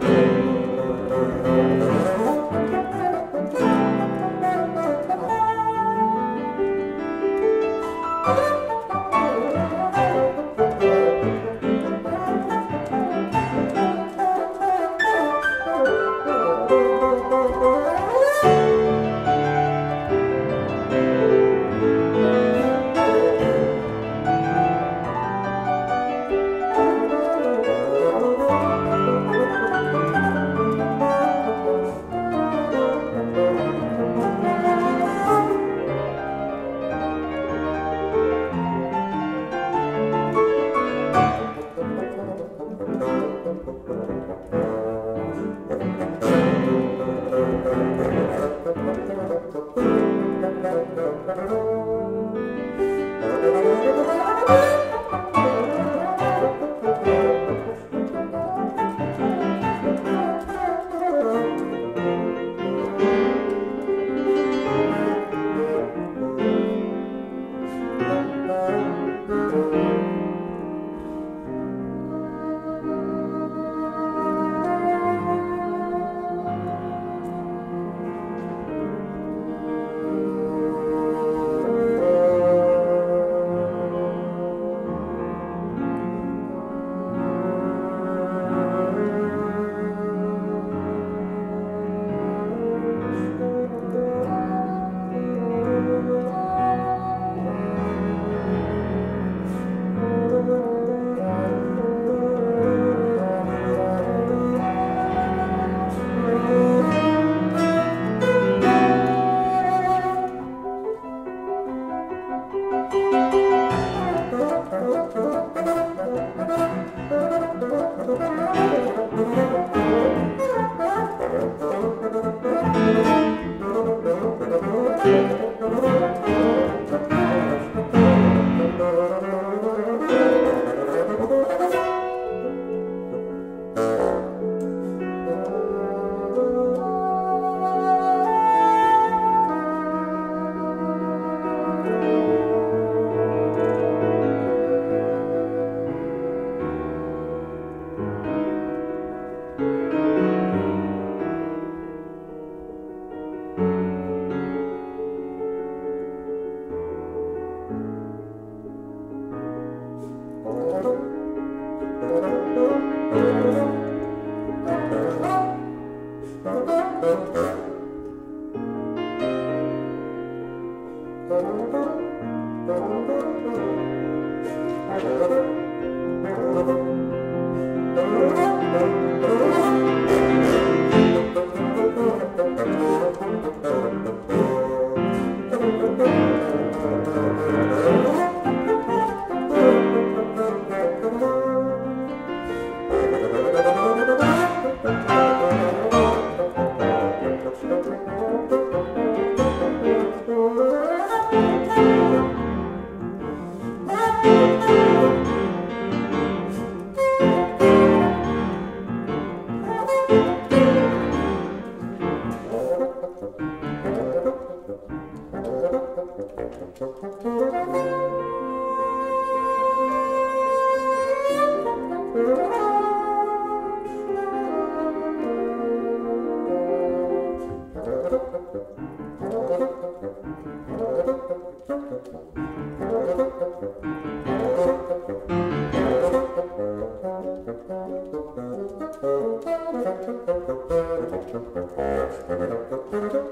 Música Thank you. Thank you.